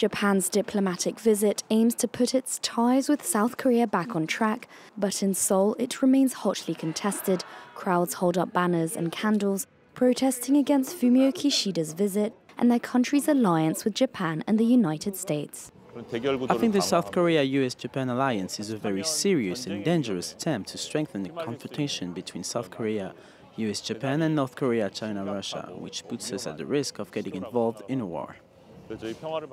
Japan's diplomatic visit aims to put its ties with South Korea back on track, but in Seoul it remains hotly contested. Crowds hold up banners and candles, protesting against Fumio Kishida's visit and their country's alliance with Japan and the United States. I think the South Korea US Japan alliance is a very serious and dangerous attempt to strengthen the confrontation between South Korea, US Japan, and North Korea China Russia, which puts us at the risk of getting involved in a war.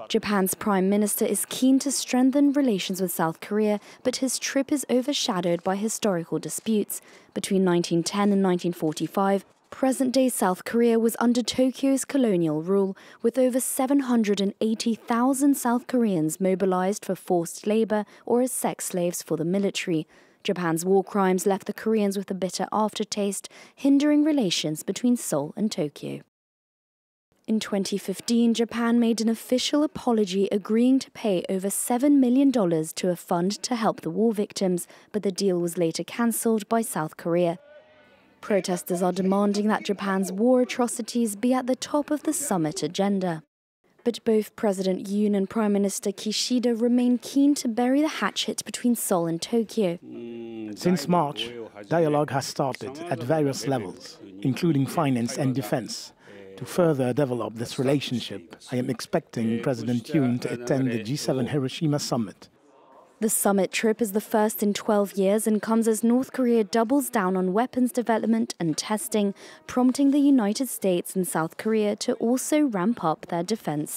Japan's prime minister is keen to strengthen relations with South Korea, but his trip is overshadowed by historical disputes. Between 1910 and 1945, present day South Korea was under Tokyo's colonial rule, with over 780,000 South Koreans mobilized for forced labor or as sex slaves for the military. Japan's war crimes left the Koreans with a bitter aftertaste, hindering relations between Seoul and Tokyo. In 2015, Japan made an official apology agreeing to pay over $7 million to a fund to help the war victims, but the deal was later cancelled by South Korea. Protesters are demanding that Japan's war atrocities be at the top of the summit agenda. But both President Yoon and Prime Minister Kishida remain keen to bury the hatchet between Seoul and Tokyo. Since March, dialogue has started at various levels, including finance and defense. To further develop this relationship, I am expecting President Yoon to attend the G7 Hiroshima summit. The summit trip is the first in 12 years and comes as North Korea doubles down on weapons development and testing, prompting the United States and South Korea to also ramp up their defense.